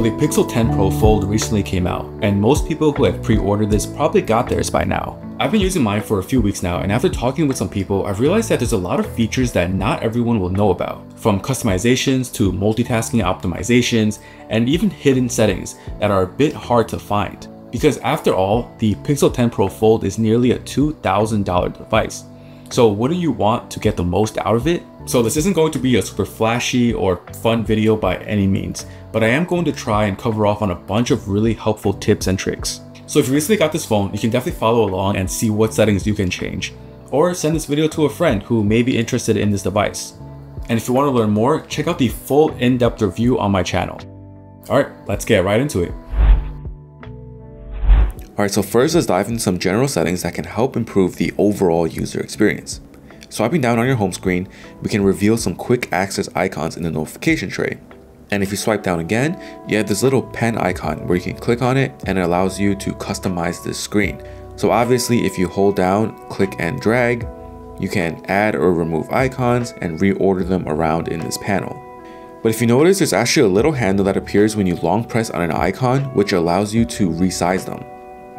The Pixel 10 Pro Fold recently came out, and most people who have pre-ordered this probably got theirs by now. I've been using mine for a few weeks now, and after talking with some people, I've realized that there's a lot of features that not everyone will know about, from customizations to multitasking optimizations, and even hidden settings that are a bit hard to find. Because after all, the Pixel 10 Pro Fold is nearly a $2,000 device. So what do you want to get the most out of it? So this isn't going to be a super flashy or fun video by any means, but I am going to try and cover off on a bunch of really helpful tips and tricks. So if you recently got this phone, you can definitely follow along and see what settings you can change. Or send this video to a friend who may be interested in this device. And if you want to learn more, check out the full in-depth review on my channel. Alright, let's get right into it. Alright, so first let's dive into some general settings that can help improve the overall user experience. Swiping down on your home screen, we can reveal some quick access icons in the notification tray. And if you swipe down again, you have this little pen icon where you can click on it and it allows you to customize this screen. So obviously if you hold down, click and drag, you can add or remove icons and reorder them around in this panel. But if you notice, there's actually a little handle that appears when you long press on an icon, which allows you to resize them.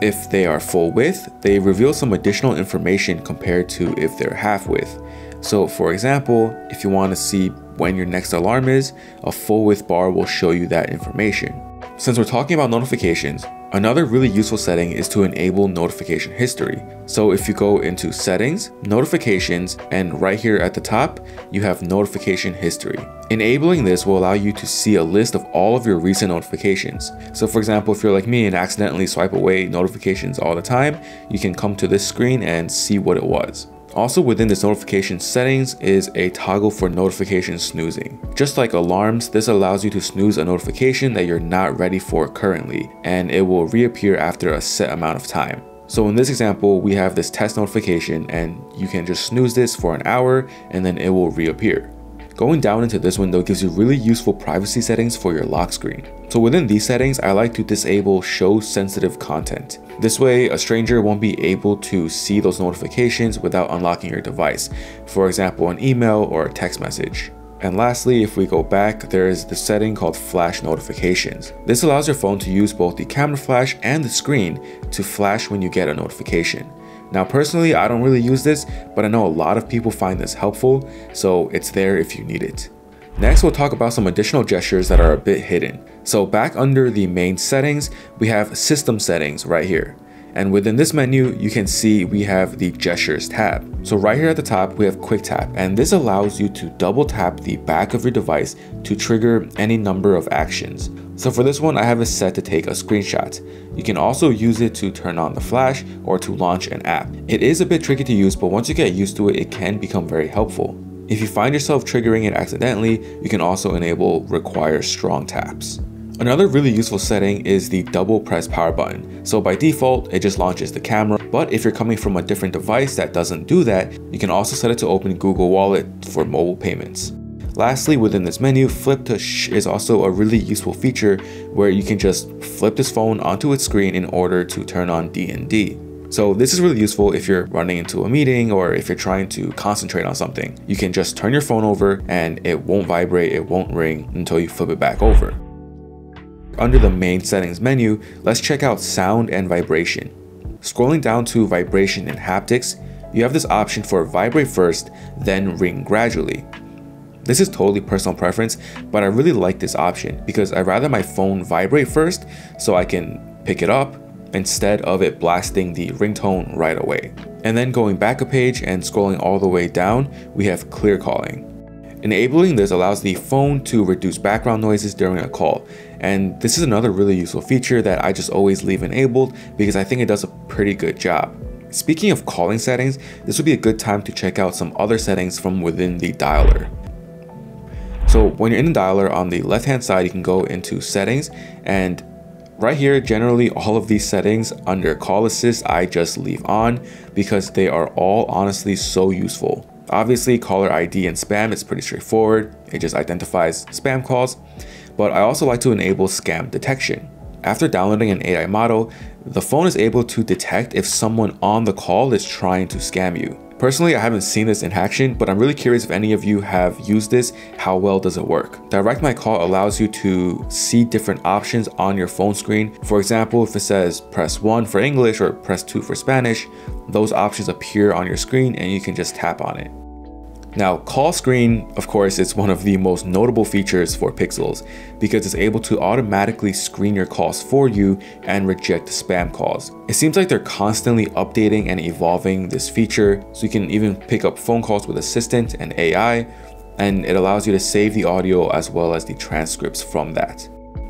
If they are full width, they reveal some additional information compared to if they're half width. So for example, if you want to see when your next alarm is, a full width bar will show you that information. Since we're talking about notifications, Another really useful setting is to enable notification history. So if you go into settings, notifications, and right here at the top, you have notification history. Enabling this will allow you to see a list of all of your recent notifications. So for example, if you're like me and accidentally swipe away notifications all the time, you can come to this screen and see what it was. Also within this notification settings is a toggle for notification snoozing. Just like alarms, this allows you to snooze a notification that you're not ready for currently, and it will reappear after a set amount of time. So in this example, we have this test notification and you can just snooze this for an hour and then it will reappear. Going down into this window gives you really useful privacy settings for your lock screen. So within these settings, I like to disable show sensitive content. This way, a stranger won't be able to see those notifications without unlocking your device, for example, an email or a text message. And lastly, if we go back, there is the setting called flash notifications. This allows your phone to use both the camera flash and the screen to flash when you get a notification. Now personally, I don't really use this, but I know a lot of people find this helpful, so it's there if you need it. Next, we'll talk about some additional gestures that are a bit hidden. So back under the main settings, we have system settings right here. And within this menu, you can see we have the gestures tab. So right here at the top, we have quick tap, and this allows you to double tap the back of your device to trigger any number of actions. So for this one, I have it set to take a screenshot. You can also use it to turn on the flash or to launch an app. It is a bit tricky to use, but once you get used to it, it can become very helpful. If you find yourself triggering it accidentally, you can also enable require strong taps. Another really useful setting is the double press power button. So by default, it just launches the camera, but if you're coming from a different device that doesn't do that, you can also set it to open Google Wallet for mobile payments. Lastly, within this menu, flip to is also a really useful feature where you can just flip this phone onto its screen in order to turn on D&D. So this is really useful if you're running into a meeting or if you're trying to concentrate on something. You can just turn your phone over and it won't vibrate, it won't ring until you flip it back over. Under the main settings menu, let's check out sound and vibration. Scrolling down to vibration and haptics, you have this option for vibrate first, then ring gradually. This is totally personal preference, but I really like this option because I'd rather my phone vibrate first so I can pick it up instead of it blasting the ringtone right away. And then going back a page and scrolling all the way down, we have clear calling. Enabling this allows the phone to reduce background noises during a call. And this is another really useful feature that I just always leave enabled because I think it does a pretty good job. Speaking of calling settings, this would be a good time to check out some other settings from within the dialer. So when you're in the dialer on the left hand side, you can go into settings and right here, generally all of these settings under call assist, I just leave on because they are all honestly so useful. Obviously caller ID and spam is pretty straightforward. It just identifies spam calls, but I also like to enable scam detection. After downloading an AI model, the phone is able to detect if someone on the call is trying to scam you. Personally, I haven't seen this in action, but I'm really curious if any of you have used this, how well does it work? Direct My Call allows you to see different options on your phone screen. For example, if it says press 1 for English or press 2 for Spanish, those options appear on your screen and you can just tap on it. Now, call screen, of course, is one of the most notable features for Pixels because it's able to automatically screen your calls for you and reject spam calls. It seems like they're constantly updating and evolving this feature so you can even pick up phone calls with Assistant and AI, and it allows you to save the audio as well as the transcripts from that.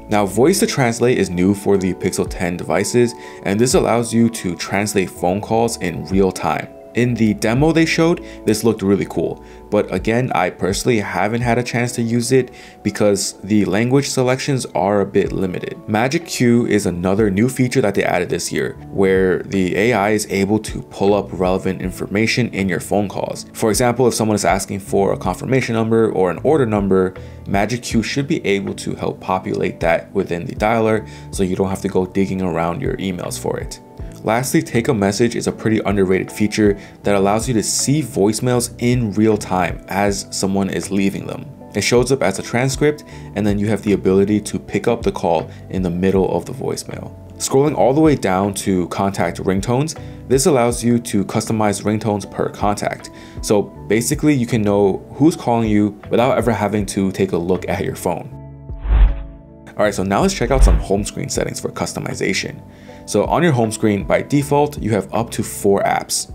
Now, voice to translate is new for the Pixel 10 devices, and this allows you to translate phone calls in real time. In the demo they showed, this looked really cool, but again, I personally haven't had a chance to use it because the language selections are a bit limited. Magic Cue is another new feature that they added this year, where the AI is able to pull up relevant information in your phone calls. For example, if someone is asking for a confirmation number or an order number, Magic Cue should be able to help populate that within the dialer so you don't have to go digging around your emails for it. Lastly, Take a Message is a pretty underrated feature that allows you to see voicemails in real time as someone is leaving them. It shows up as a transcript and then you have the ability to pick up the call in the middle of the voicemail. Scrolling all the way down to contact ringtones, this allows you to customize ringtones per contact. So basically you can know who's calling you without ever having to take a look at your phone. Alright, so now let's check out some home screen settings for customization. So on your home screen, by default, you have up to four apps.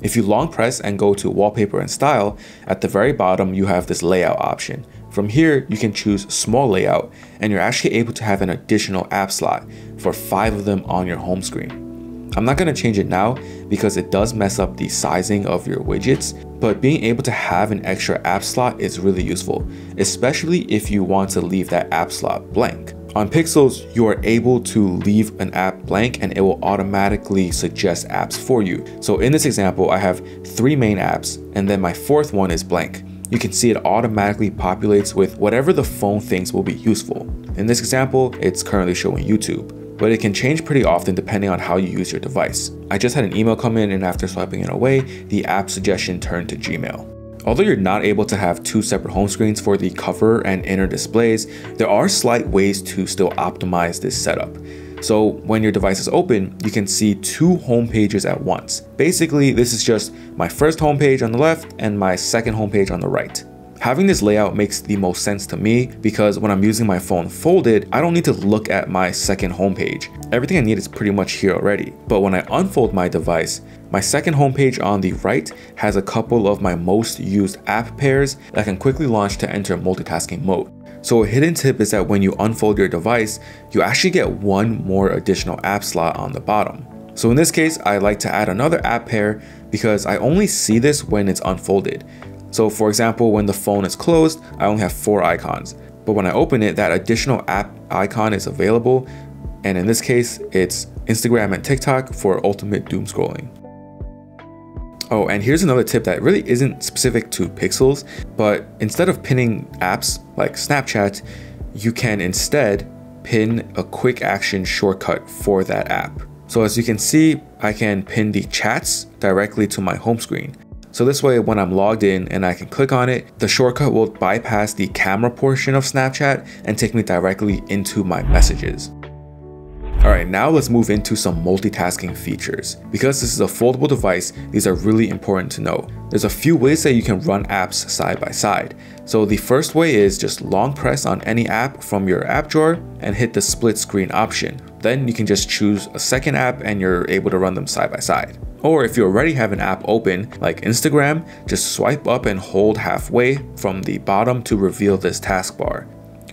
If you long press and go to wallpaper and style, at the very bottom you have this layout option. From here, you can choose small layout and you're actually able to have an additional app slot for five of them on your home screen. I'm not going to change it now because it does mess up the sizing of your widgets, but being able to have an extra app slot is really useful, especially if you want to leave that app slot blank. On Pixels, you are able to leave an app blank and it will automatically suggest apps for you. So in this example, I have three main apps and then my fourth one is blank. You can see it automatically populates with whatever the phone thinks will be useful. In this example, it's currently showing YouTube but it can change pretty often depending on how you use your device. I just had an email come in and after swiping it away, the app suggestion turned to Gmail. Although you're not able to have two separate home screens for the cover and inner displays, there are slight ways to still optimize this setup. So when your device is open, you can see two home pages at once. Basically, this is just my first home page on the left and my second home page on the right. Having this layout makes the most sense to me because when I'm using my phone folded, I don't need to look at my second homepage. Everything I need is pretty much here already. But when I unfold my device, my second homepage on the right has a couple of my most used app pairs that I can quickly launch to enter multitasking mode. So a hidden tip is that when you unfold your device, you actually get one more additional app slot on the bottom. So in this case, I like to add another app pair because I only see this when it's unfolded. So for example, when the phone is closed, I only have four icons. But when I open it, that additional app icon is available. And in this case, it's Instagram and TikTok for ultimate doom scrolling. Oh, and here's another tip that really isn't specific to Pixels, but instead of pinning apps like Snapchat, you can instead pin a quick action shortcut for that app. So as you can see, I can pin the chats directly to my home screen. So this way, when I'm logged in and I can click on it, the shortcut will bypass the camera portion of Snapchat and take me directly into my messages. Alright, now let's move into some multitasking features. Because this is a foldable device, these are really important to know. There's a few ways that you can run apps side by side. So the first way is just long press on any app from your app drawer and hit the split screen option. Then you can just choose a second app and you're able to run them side by side. Or if you already have an app open, like Instagram, just swipe up and hold halfway from the bottom to reveal this taskbar.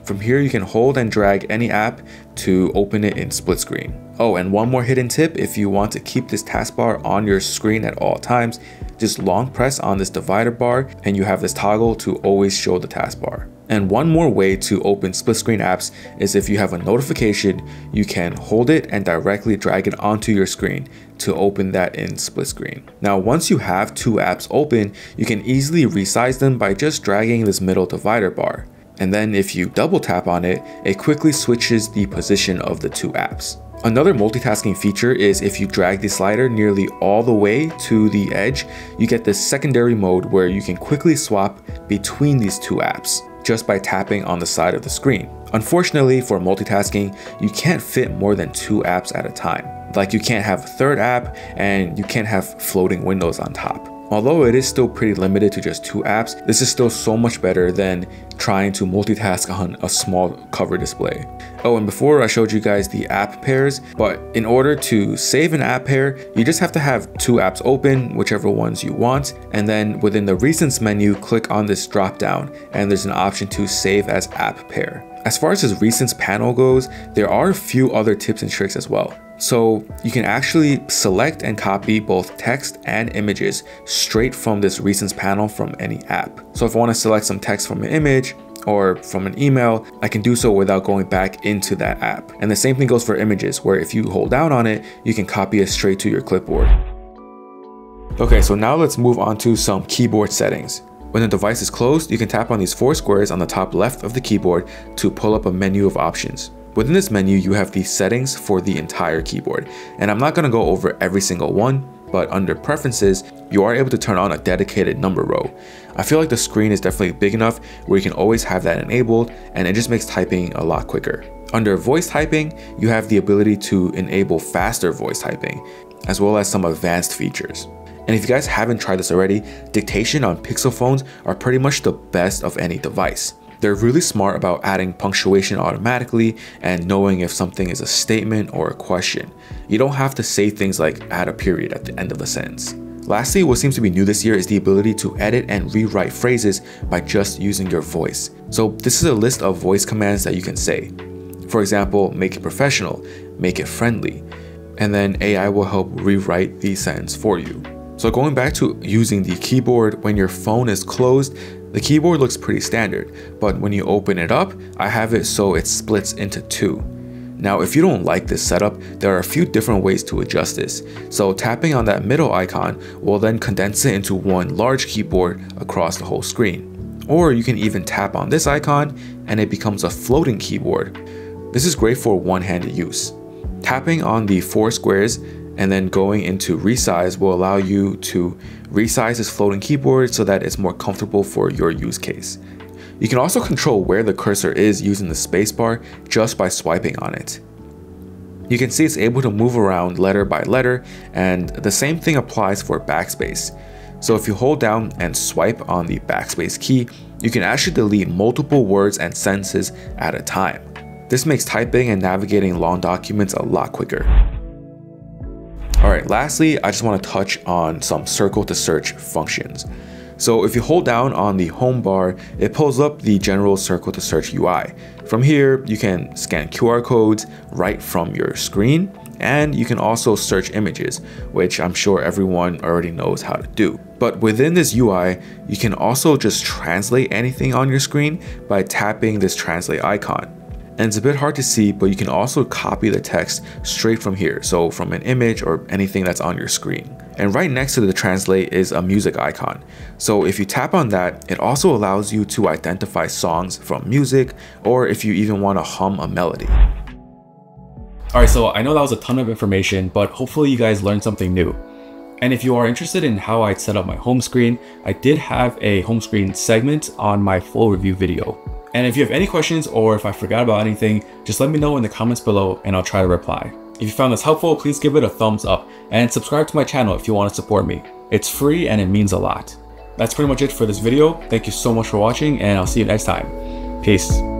From here, you can hold and drag any app to open it in split screen. Oh, and one more hidden tip, if you want to keep this taskbar on your screen at all times, just long press on this divider bar and you have this toggle to always show the taskbar. And one more way to open split screen apps is if you have a notification, you can hold it and directly drag it onto your screen to open that in split screen. Now, once you have two apps open, you can easily resize them by just dragging this middle divider bar. And then if you double tap on it, it quickly switches the position of the two apps. Another multitasking feature is if you drag the slider nearly all the way to the edge, you get this secondary mode where you can quickly swap between these two apps just by tapping on the side of the screen. Unfortunately, for multitasking, you can't fit more than two apps at a time. Like you can't have a third app and you can't have floating windows on top. Although it is still pretty limited to just two apps, this is still so much better than trying to multitask on a small cover display. Oh, and before I showed you guys the app pairs, but in order to save an app pair, you just have to have two apps open, whichever ones you want, and then within the recents menu, click on this drop down, and there's an option to save as app pair. As far as this recents panel goes, there are a few other tips and tricks as well. So you can actually select and copy both text and images straight from this recents panel from any app. So if I want to select some text from an image, or from an email, I can do so without going back into that app. And the same thing goes for images, where if you hold down on it, you can copy it straight to your clipboard. Okay, so now let's move on to some keyboard settings. When the device is closed, you can tap on these four squares on the top left of the keyboard to pull up a menu of options. Within this menu, you have the settings for the entire keyboard. And I'm not gonna go over every single one, but under preferences, you are able to turn on a dedicated number row. I feel like the screen is definitely big enough where you can always have that enabled and it just makes typing a lot quicker. Under voice typing, you have the ability to enable faster voice typing, as well as some advanced features. And if you guys haven't tried this already, dictation on Pixel phones are pretty much the best of any device. They're really smart about adding punctuation automatically and knowing if something is a statement or a question. You don't have to say things like add a period at the end of a sentence. Lastly, what seems to be new this year is the ability to edit and rewrite phrases by just using your voice. So this is a list of voice commands that you can say. For example, make it professional, make it friendly, and then AI will help rewrite the sentence for you. So going back to using the keyboard when your phone is closed, the keyboard looks pretty standard, but when you open it up, I have it so it splits into two. Now, if you don't like this setup, there are a few different ways to adjust this. So tapping on that middle icon will then condense it into one large keyboard across the whole screen. Or you can even tap on this icon and it becomes a floating keyboard. This is great for one-handed use. Tapping on the four squares and then going into resize will allow you to resize this floating keyboard so that it's more comfortable for your use case. You can also control where the cursor is using the spacebar just by swiping on it. You can see it's able to move around letter by letter and the same thing applies for backspace. So if you hold down and swipe on the backspace key, you can actually delete multiple words and sentences at a time. This makes typing and navigating long documents a lot quicker. Alright, lastly, I just want to touch on some circle to search functions. So if you hold down on the home bar, it pulls up the general circle to search UI. From here, you can scan QR codes right from your screen, and you can also search images, which I'm sure everyone already knows how to do. But within this UI, you can also just translate anything on your screen by tapping this translate icon. And it's a bit hard to see, but you can also copy the text straight from here, so from an image or anything that's on your screen. And right next to the translate is a music icon. So if you tap on that, it also allows you to identify songs from music, or if you even want to hum a melody. Alright, so I know that was a ton of information, but hopefully you guys learned something new. And if you are interested in how I set up my home screen, I did have a home screen segment on my full review video. And if you have any questions or if I forgot about anything, just let me know in the comments below and I'll try to reply. If you found this helpful, please give it a thumbs up and subscribe to my channel if you want to support me. It's free and it means a lot. That's pretty much it for this video. Thank you so much for watching and I'll see you next time. Peace.